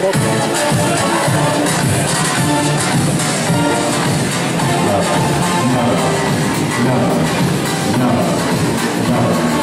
Now, now, now, now.